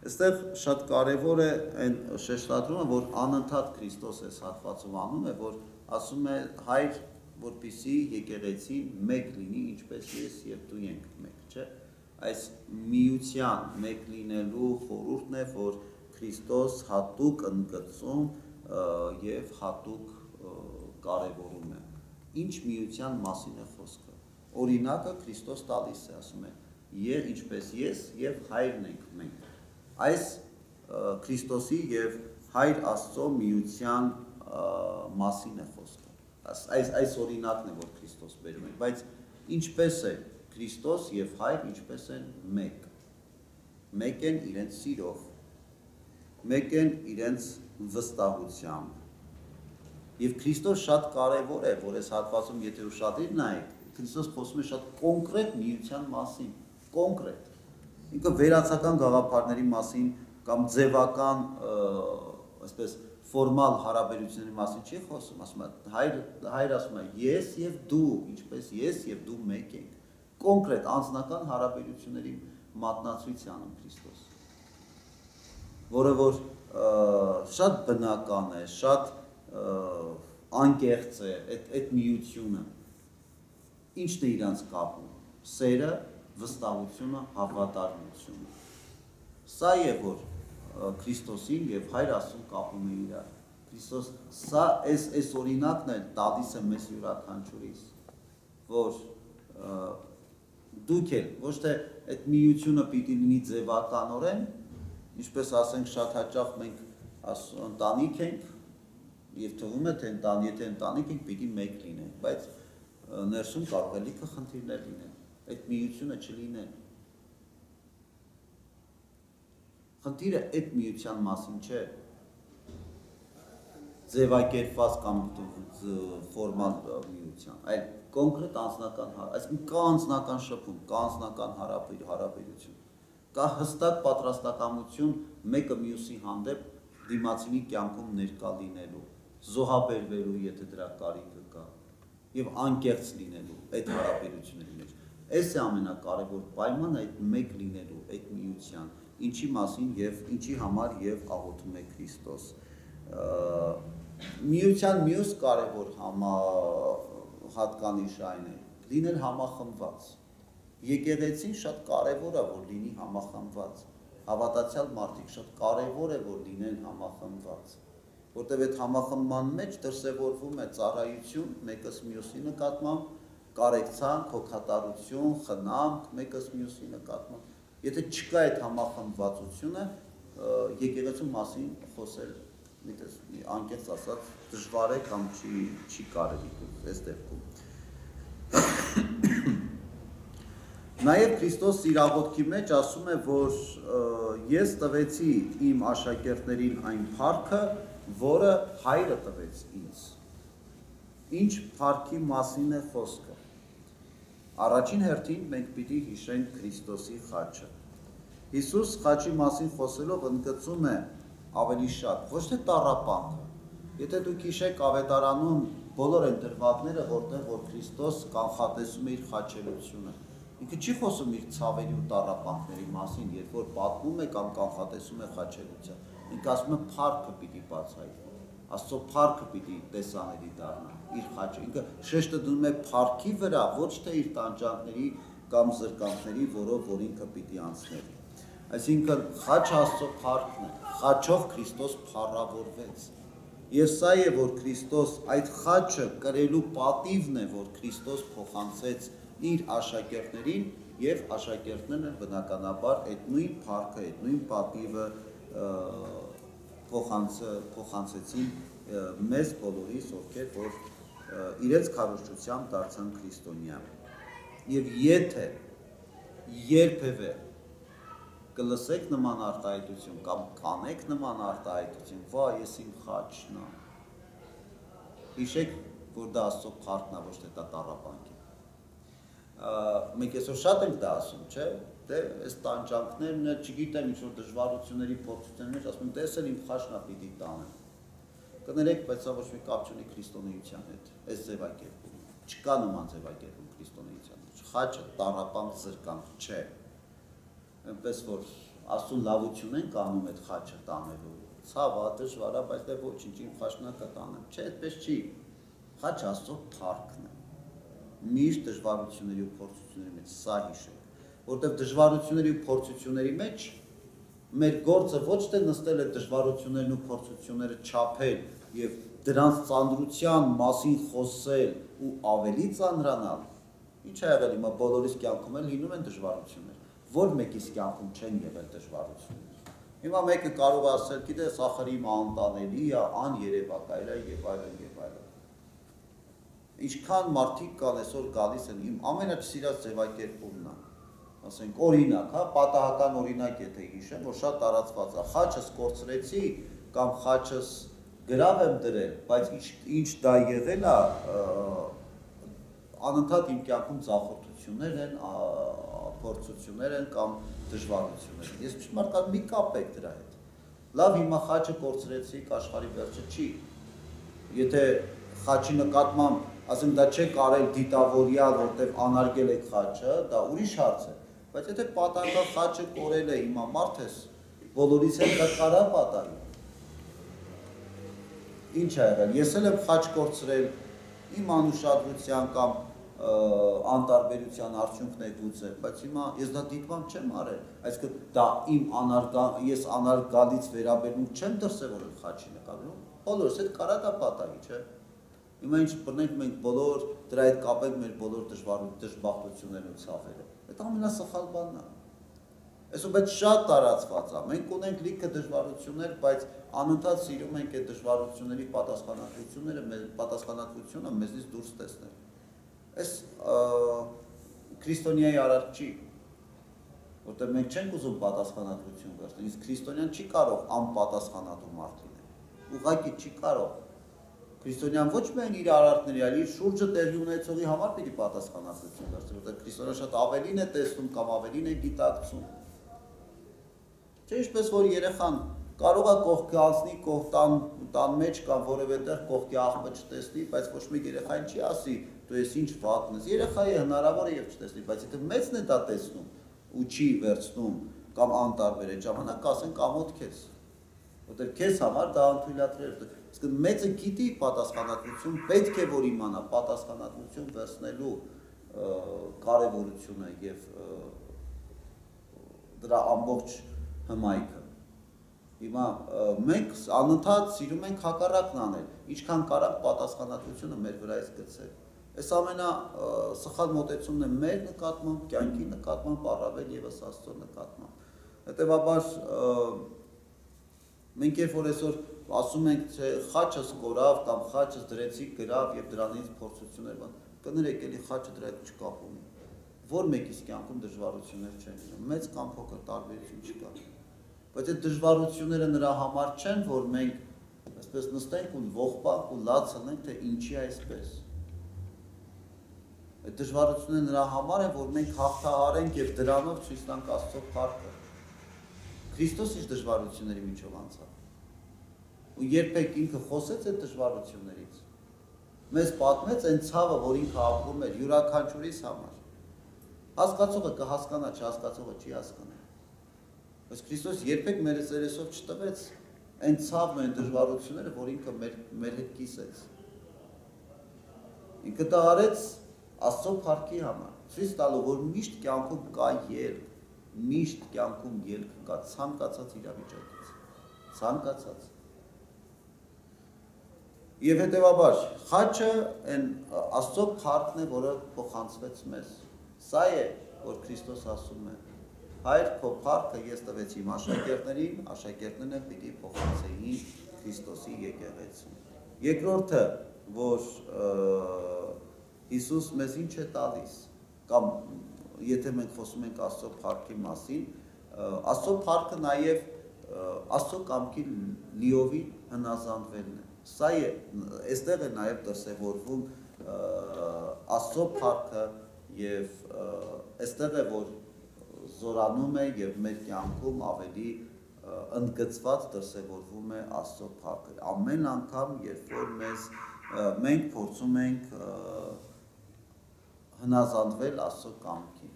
Այստեղ շատ կարևոր է այն շեշտադրումը, որ անընդհատ Քրիստոս այս հատվածում անում է, որ ասում է հայր, որպիսի եկեղեցին մեկ լինի, ինչպես ես եւ դու ենք մեկ, չէ՞։ Այս միության մեկ լինելու խորհուրդն է, որ Քրիստոս հատուկ ընդգծում եւ հատուկ կարևորում է։ Ինչ միության մասին է խոսքը օրինակը Քրիստոս տալիս է, ասում է, եւ ինչպես ես եւ հայրն ենք մենք։ Այս Քրիստոսի եւ հայր Աստծո միության մասին է խոսքը։ Այս այս օրինակն է, որ Քրիստոս բերում է, բայց ինչպես է Քրիստոս եւ հայր ինչպես են մեկ։ Մեկ են իրենց սիրով, մեկ են իրենց վստահությամբ։ Եվ Քրիստոս շատ կարևոր է, որ այս հատվածում եթե ուշադիր նայեք, Քրիստոս խոսում է շատ կոնկրետ միության մասին, կոնկրետ։ Ինքը վերացական գաղափարների մասին կամ ձևական, այսպես ֆորմալ հարաբերությունների մասին չի խոսում, ասում է հայր հայր ասում է ես եւ դու, ինչպես ես եւ դու մեկ ենք։ Կոնկրետ անձնական հարաբերությունների մատնացույց անում Քրիստոս։ Որը որ շատ բնական է, շատ անկեղծ է այդ այդ միությունը Ինչն է իրանց կապում։ Սերը, վստահությունը, հավատարմությունը։ Սա է որ Քրիստոսին եւ Հայր Աստծուն կապում է իրար։ Քրիստոս սա այս այս օրինակն է տալիս է մեզ յուրաքանչյուրիս, որ դուք էլ ոչ թե այդ միությունը պիտի լինի ձևականորեն, ինչպես ասենք շատ հաճախ մենք ընտանիք ենք եւ թվում է թե ընտան, եթե ընտանիք ենք, պիտի մեկ լինենք, բայց ներսում կարող է լիքը խնդիրներ լինեն, այդ միությունը չլինեն։ Խնդիրը այդ միության մասին չէ, ձևակերպված կամ ֆորմալ միության, այլ կոնկրետ անձնական, այսինքն կա անձնական շփում, կա անձնական հարաբերություն, կա հստակ պատրաստակամություն մեկը մյուսի հանդեպ դիմացինի կյանքում ներկա լինելու, զոհաբերվելու, եթե դրա կարիքը կա եւ անկեղծ լինելու այդ հարաբերությունների մեջ։ Այս է ամենակարևոր պայմանը այդ մեկ լինելու, այդ միության, ինչի մասին եւ ինչի համար եւ աղոթում է Քրիստոս։ Միության մյուս կարևոր համա հատկանիշ այն է լինել համախմբված։ Եկեղեցին շատ կարևոր է որ լինի համախմբված։ Հավատացյալ մարդիկ շատ կարևոր է որ լինեն համախմբված որտեվ այդ համախմբման մեջ դրսևորվում է ծառայություն մեկս մյուսի նկատմամբ, կարեկցանք, հոգատարություն, խնամք մեկս մյուսի նկատմամբ։ Եթե չկա այդ համախմբվածությունը, եկեղեցու մասին խոսել միտես անկեղծ ասած դժվար է կամ չի չի կարելի այս դեպքում Նաև Քրիստոս իր աղոթքի մեջ ասում է, որ ես տվեցի իմ աշակերտներին այն փառքը, որը հայրը տվեց ինձ։ Ինչ փառքի մասին է խոսքը։ Առաջին հերթին մենք պիտի հիշենք Քրիստոսի խաչը։ Հիսուս խաչի մասին խոսելով ընդգծում է ավելի շատ, ոչ թե տառապանքը։ Եթե դուք հիշեք ավետարանում բոլոր այն դրվագները, որտեղ որ Քրիստոս կանխատեսում է իր խաչելությունը, ինքը չի խոսում իր ցավերի ու տառապանքների մասին, երբ որ պատմում է կամ կանխատեսում է խաչելության։ Ինքը ասում է փառքը պիտի բացահայտվի։ Աստծո փառքը պիտի տեսանելի դառնա իր խաչը։ Ինքը շեշտը դնում է փառքի վրա, ոչ թե իր տանջանքների կամ զրկանքների, որով որ ինքը պիտի անցներ։ Այսինքն խաչ Աստծո փառքն է։ Խաչով Քրիստոս փառավորվեց։ Եվ սա է, որ Քրիստոս այդ խաչը կրելու պատիվն է, որ Քրիստոս փոխանցեց իր աշակերտներին եւ աշակերտները բնականաբար այդ նույն փառքը, այդ նույն պատիվը փոխանցը փոխանցեցին մեզ բոլորիս, ովքեր որ իրենց քարոշչությամբ դարձան քրիստոնյա։ Եվ եթե երբևէ կլսեք նման արտահայտություն կամ կանեք նման արտահայտություն, վա ես իմ խաչն եմ։ Հիշեք, որ դա Աստծո փառքն է, ոչ թե դա տառապանք է։ Մենք այսօր շատ ենք դա ասում, չէ՞։ Դե այս տանջանքներն, չգիտեմ, ինչ որ դժվարությունների փորձություններ, ասում եմ, տեսել իմ խաչն է պիտի տանեմ կներեք, բայց սա ոչ մի կապ չունի քրիստոնեության հետ։ Այս ձևակերպում չկա նման ձևակերպում քրիստոնեության մեջ։ Խաչը տարապանք զրկանք չէ։ Այնպես որ աստուն լավություն են կանում այդ խաչը տանելու։ Ցավա, դժվար է, բայց դե ոչինչ իմ խաչն է կտանեմ։ Չէ, այդպես չի։ Խաչը աստծո փառքն է։ Միշտ դժվարությունների ու փորձությունների մեջ սա հիշեք, որտեղ դժվարությունների ու փորձությունների մեջ մեր գործը ոչ թե նստել է դժվարություններն ու փորձությունները չափել եւ դրանց ծանրության մասին խոսել ու ավելի ծանրանալ։ Ինչ է եղել հիմա բոլորիս կյանքում էլ լինում են դժվարություններ։ Որ մեկիս կյանքում չեն եղել դժվարություններ։ Հիմա մեկը կարող է ասել, գիտես, ախր իմ անտանելի է, աներևակայել է եւ այլն եւ այլն։ Ինչքան մարդիկ կան այսօր գալիս են իմ ամենաչսիրած ձևակերպումն է ասենք օրինակ, հա, պատահական օրինակ եթե հիշեմ, որ շատ տարածված է, խաչս կորցրեցի կամ խաչս գրավ եմ դրել, բայց ինչ ինչ դա եղել է, անընդհատ իմ կյանքում ծախորդություններ են, փորձություններ են կամ դժվարություններ։ Ես ճշմարտად մի կապ եք դրա հետ։ Լավ, հիմա խաչը կորցրեցիք, աշխարհի վերջը չի։ Եթե խաչի նկատմամբ, ասենք դա չէ կարել դիտավորյալ, որտեղ անարգել եք խաչը, դա ուրիշ հարց է Բայց եթե պատահական խաչը կորել է հիմա մարդ ես, բոլորից էլ դա կարա պատահի։ Ինչ է եղել։ Ես էլ եմ խաչ կորցրել իմ անուշադրության կամ անտարբերության արդյունքն է գուցե, բայց հիմա ես դա դիտմամբ չեմ արել։ Այսինքն դա իմ անարգա ես անարգալից վերաբերմունք չեմ դրսևորել խաչի նկատմամբ։ Բոլորս այդ կարա դա պատահի, չէ՞։ Հիմա ինչ բռնենք մենք բոլոր դրա հետ կապենք մեր բոլոր դժվարությունները, ու ցավերը։ Այդ ամենասխալ բանն է։ Այսօր բայց շատ տարածված է։ Մենք ունենք լիքը դժվարություններ, բայց անընդհատ սիրում ենք այդ դժվարությունների պատասխանատվությունները, մեր պատասխանատվությունը մեզնից դուրս տեսնել։ Այս քրիստոնյայի արարք չի, որտեղ մենք չենք ուզում պատասխանատվություն վերցնել, իսկ քրիստոնյան չի կարող անպատասխանատու մարդ լինել։ Ուղղակի չի կարող Քրիստոնյան ոչ միայն իր արարքների, այլ իր շուրջը տեղի ունեցողի համար պիտի պատասխանատվություն դարձնի, որտեղ Քրիստոնը շատ ավելին է տեսնում կամ ավելին է գիտակցում։ Չէ՞ ինչպես որ երեխան կարող է կողքի անցնի կողտան տան մեջ կամ որևէ տեղ կողքի աղբը չտեսնի, բայց ոչ մեկ երեխային չի ասի, դու ես ինչ վատն ես։ Երեխայի հնարավոր է եւ չտեսնի, բայց եթե մեծն է դա տեսնում ու չի վերցնում կամ անտարբեր է ժամանակ, ասեն կամոթ քեզ։ Որտեղ քեզ համար դա անթույլատրել է Իսկ մեծը գիտի պատասխանատվություն, պետք է որ իմանա պատասխանատվություն վերցնելու կարևորությունը եւ դրա ամբողջ հմայքը։ Հիմա մենք անընդհատ սիրում ենք հակառակն անել, ինչքան կարանք պատասխանատվությունը մեր վրայից գցել։ Այս ամենա սխալ մոտեցումն է մեր նկատմամբ, կյանքի նկատմամբ, առավել եւս Աստծո նկատմամբ։ Հետևաբար մենք երբ որ այսօր ասում ենք թե խաչս կորավ կամ խաչս դրեցի գրավ եւ դրանից փորձություններ բան կներեք էլի խաչը դրա չկապում որ մեկիս կյանքում դժվարություններ չեն լինում մեծ կամ փոքր տարբերություն չկա բայց այդ դժվարությունները նրա համար չեն որ մենք այսպես նստենք ու ողբանք ու լաց անենք թե ինչի այսպես Այդ դժվարությունները նրա համար են, որ մենք հաղթահարենք եւ դրանով ցույց տանք Աստծո փառքը։ Քրիստոս իր դժվարությունների միջով անցավ։ Ու երբեք ինքը խոսեց այդ դժվարություններից։ Մեզ պատմեց այն ցավը, որ ինքը ապրում էր յուրաքանչյուրիս համար։ Հասկացողը կհասկանա, չհասկացողը չի հասկանա։ Բայց Քրիստոս երբեք մեր ծերեսով չտվեց այն ցավն ու այն դժվարությունները, որ ինքը մեր մեր հետ կիսեց։ Ինքը դա արեց Աստծո փառքի համար։ Ցույց տալու, որ միշտ կյանքում կա ելք, միշտ կյանքում ելք կա ցանկացած իրավիճակից։ Ցանկացած։ Եվ հետեւաբար, խաչը այն Աստծո փառքն է, որը փոխանցվեց մեզ։ Սա է, որ Քրիստոս ասում է. Հայր քո փառքը ես տվեցի իմ աշակերտներին, աշակերտները պիտի փոխանցեին Քրիստոսի եկեղեցուն։ Երկրորդը, որ Հիսուս մեզ ինչ է տալիս, կամ եթե մենք խոսում ենք Աստծո փառքի մասին, Աստծո փառքը նաև Աստծո կամքի լիովի հնազանդվելն է։ Սա է, այստեղ է նաև դրսևորվում Աստծո փառքը եւ այստեղ է որ զորանում է եւ մեր կյանքում ավելի ընդգծված դրսևորվում է Աստծո փառքը։ Ամեն անգամ, երբ որ մեզ մենք փորձում ենք հնազանդվել Աստծո կամքին։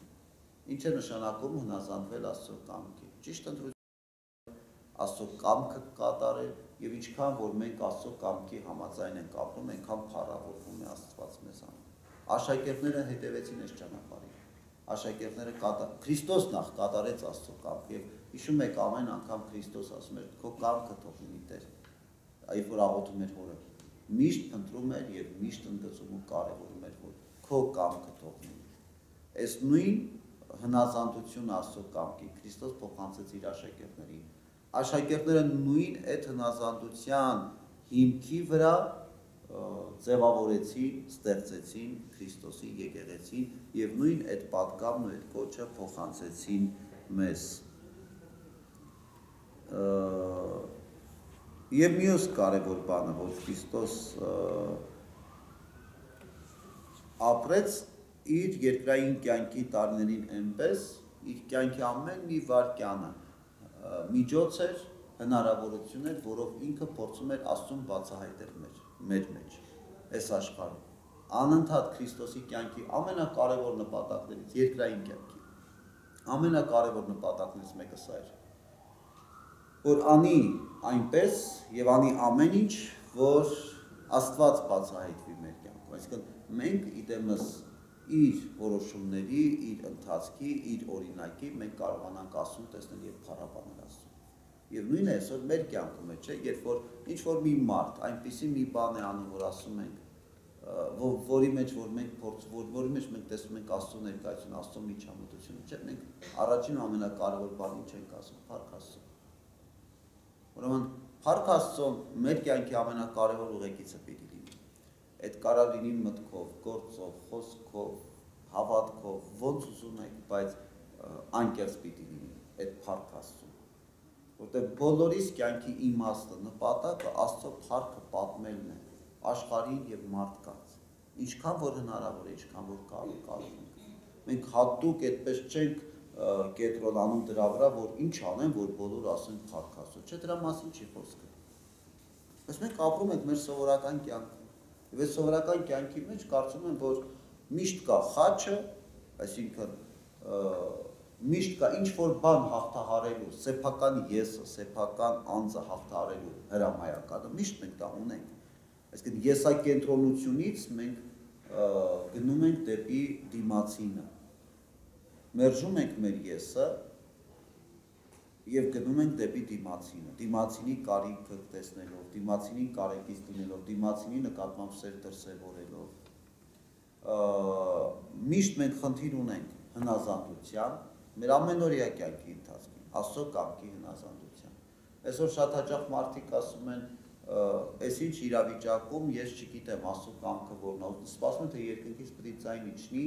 Ինչ է նշանակում հնազանդվել Աստծո կամքին։ Ճիշտ ընտրություն Աստծո կամքը կատարել եւ ինչքան որ մենք Աստծո կամքի համաձայն ենք ապրում, այնքան փառավորվում է Աստված մեզանով։ Աշակերտները հետևեցին այս ճանապարհին աշակերտները Քրիստոս նախ կատարեց Աստծո կամք եւ հիշում եք ամեն անգամ Քրիստոս ասում էր քո կամքը թող լինի Տեր այլ որ աղոթում էր հորը միշտ փնտրում էր եւ միշտ ընդգծում ու կարեւորում էր որ քո կամքը թող լինի այս նույն հնազանդությունը Աստծո կամքի Քրիստոս փոխանցեց իր աշակերտներին աշակերտները նույն այդ հնազանդության հիմքի վրա ձևավորեցին, ստեղծեցին Քրիստոսի եկեղեցին եւ նույն այդ պատկամն ու այդ կոչը փոխանցեցին մեզ։ Եվ մյուս կարևոր բանը, որ Քրիստոս ապրեց իր երկրային կյանքի տարիներին այնպես, իր կյանքի ամեն մի վարքյանը միջոց էր, հնարավորություն էր, որով ինքը փորձում էր Աստծուն բացահայտել մեր մեր մեջ այս աշխարհում անընդհատ Քրիստոսի կյանքի ամենակարևոր նպատակներից երկրային կյանքի ամենակարևոր նպատակներից մեկը սա էր որ անի այնպես եւ անի ամեն ինչ որ Աստված բացահայտվի մեր կյանքում այսինքն մենք իդեմս իր որոշումների, իր ընթացքի, իր օրինակի մենք կարողանանք ասում տեսնել եւ փառաբանել Աստծո Եվ նույնը այսօր մեր կյանքում է, չէ, երբ որ ինչ որ մի մարդ այնպիսի մի բան է անում, որ ասում ենք, որ, որի մեջ որ մենք փորձ, որ, որի մեջ մենք տեսնում ենք Աստծո ներկայություն, Աստծո միջամտությունը, չէ, մենք առաջին ամենակարևոր բանը ինչ ենք ասում, Փառք Աստծո։ Ուրեմն Փառք Աստծո մեր կյանքի ամենակարևոր ուղեկիցը պիտի Այդ կարա լինի մտքով, գործով, խոսքով, հավատքով, ոնց ուզում եք, բայց անկեղծ պիտի լինի այդ Փառք Աստծո որտեղ բոլորիս կյանքի իմաստը, նպատակը Աստծո փառքը պատմելն է աշխարհին եւ մարդկանց։ Ինչքան որ հնարավոր է, ինչքան որ կարող կարող ենք։ Մենք հատուկ այդպես չենք կետրոնանում դրա վրա, որ ինչ անեն, որ բոլոր ասեն փառք Աստծո։ Չէ, դրա մասին չի խոսքը։ Բայց մենք ապրում ենք մեր սովորական կյանքում։ Եվ այս սովորական կյանքի մեջ կարծում եմ, որ միշտ կա խաչը, այսինքն միշտ կա ինչ որ բան հաղթահարելու, սեփական եսը, սեփական անձը հաղթահարելու հրամայականը, միշտ մենք դա ունենք։ Այսինքն եսակենտրոնությունից մենք գնում ենք դեպի դիմացինը։ Մերժում ենք մեր եսը եւ գնում ենք դեպի դիմացինը։ Դիմացինի կարիքը տեսնելով, դիմացինի կարեկից լինելով, դիմացինի նկատմամբ սեր դրսևորելով։ Միշտ մենք խնդիր ունենք հնազանդության, մեր ամենօրյա կյանքի ընթացքում, Աստծո կամքի հնազանդության։ Այսօր շատ հաճախ մարդիկ ասում են, այս ինչ իրավիճակում ես չգիտեմ Աստծո կամքը որն է, սպասում թե երկնքից պետք է ձայն իջնի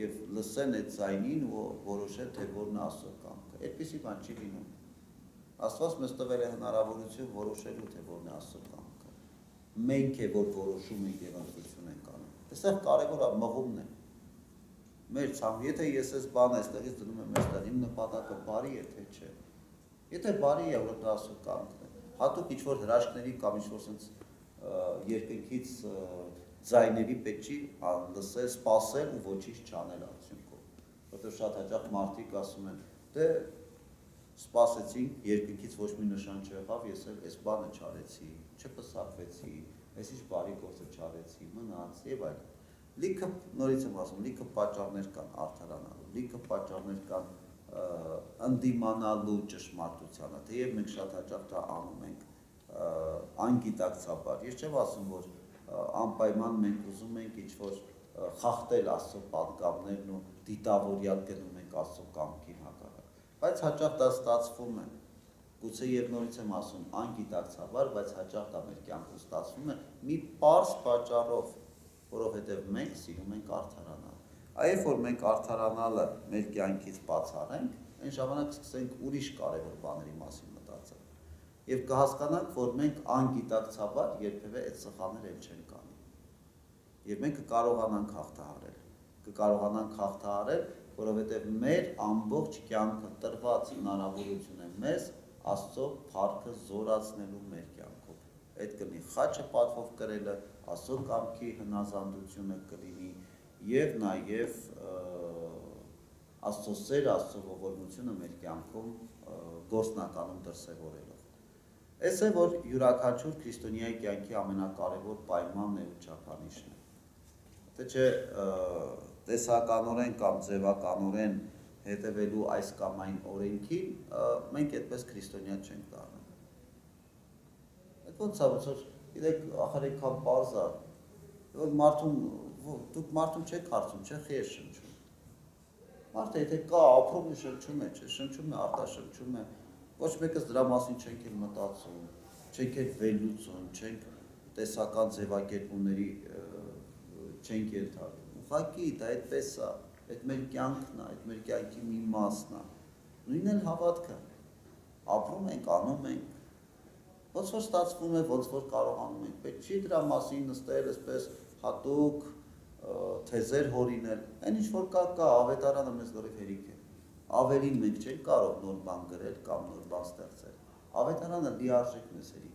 եւ լսեն այդ ձայնին ու որոշեն թե որն է Աստծո կամքը։ Այդպեսի բան չի լինում։ Աստված մեզ տվել է հնարավորություն որոշելու, թե որն է Աստծո կամքը։ Մենք է որ որոշում ենք եւ ընտրություն ենք անում։ Այստեղ կարևոր է մղումն է։ Մեր ցամ, եթե ես այս բանը այստեղից դնում եմ այստեղ, իմ նպատակը բարի է թե չէ։ Եթե բարի է, որ դա Աստծո կամքն է, հատուկ ինչ որ հրաշքների կամ ինչ որ sense երկնքից ձայների պետք չի լսել, սпасել ու ոչինչ չանել արդյունքով։ Որտեղ շատ հաճախ մարդիկ ասում են, դե սպասեցի, երկնքից ոչ մի նշան չեղավ, ես էլ այս բանը չարեցի, չփսակվեցի, այս ինչ բարի գործը չարեցի, մնաց եւ այլն։ Լիքը նորից եմ ասում, լիքը պատճառներ կան արդարանալու, լիքը պատճառներ կան ընդդիմանալու ճշմարտությանը, թեև մենք շատ հաճախ դա անում ենք անգիտակցաբար։ Ես չեմ ասում, որ անպայման մենք ուզում ենք ինչ որ խախտել աստծո պատգամներն ու դիտավորյալ գնում ենք աստծո կամքին Բայց հաճախ դա ստացվում է։ Գուցե եւ նորից եմ ասում, անգիտակցաբար, բայց հաճախ դա մեր կյանքում ստացվում է մի པարս պատճառով, որովհետեւ մենք սիրում ենք արդարանալ։ Այբ որ մենք արդարանալը մեր կյանքից բացառենք, այն ժամանակ սկսենք ուրիշ կարևոր բաների մասին մտածել։ Եվ կհասկանանք, որ մենք անգիտակցաբար երբևէ այդ սխալները չենք անի։ Եվ մենք կկարողանանք հաղթահարել։ Կկարողանանք հաղթահարել, որովհետև մեր ամբողջ կյանքը տրված հնարավորություն է մեզ Աստծո փառքը զորացնելու մեր կյանքով։ Այդ կլինի խաչը պատվով կրելը, Աստծո կամքի հնազանդությունը կլինի եւ նաեւ Աստծո սեր, Աստծո ողորմությունը մեր կյանքում գործնականում դրսևորելով։ Այս է որ յուրաքանչյուր քրիստոնյայի կյանքի ամենակարևոր պայմանն է ու չափանիշն է։ Թե չէ տեսականորեն կամ ձևականորեն հետևելու այս կամ այն օրենքին, մենք այդպես քրիստոնյա չենք դառնում։ Այդ ոնց է, որ գիտեք, ախր այդքան པարզ է, որ մարդուն դուք մարդուն չեք հարցում, չէ՞, խի է շնչում։ Մարդը եթե կա ապրում է շնչում է, չէ, շնչում է, արտաշնչում է։ Ոչ մեկս դրա մասին չենք էլ մտածում, չենք էլ վերլուծում, չենք տեսական ձևակերպումների չենք ենթարկվում։ Ուղղակի դա այդպես է, այդ մեր կյանքն է, այդ մեր կյանքի մի մասն է։ Նույնն էլ հավատքը։ Ապրում ենք, անում ենք, ոնց որ ստացվում է, ոնց որ կարողանում ենք։ Պետք չի դրա մասին նստել այսպես հատուկ թեզեր հորինել, այն ինչ որ կա կա, ավետարանը մեզ լրիվ հերիք է։ Ավելին մենք չենք կարող նոր բան գրել կամ նոր բան ստեղծել։ Ավետարանը լիարժեք մեզ հերիք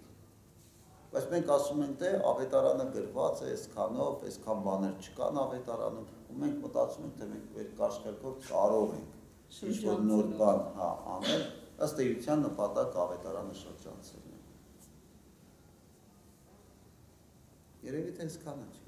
Բայց մենք ասում ենք թե ավետարանը գրված է այսքանով, այսքան բաներ չկան ավետարանում, ու մենք մտածում ենք թե մենք մեր կաշխերքով կարող ենք ինչ որ նոր բան, հա, անել, ըստ էության նպատակ ավետարանը շրջանցելն է։ Երևի թե այսքանը չի։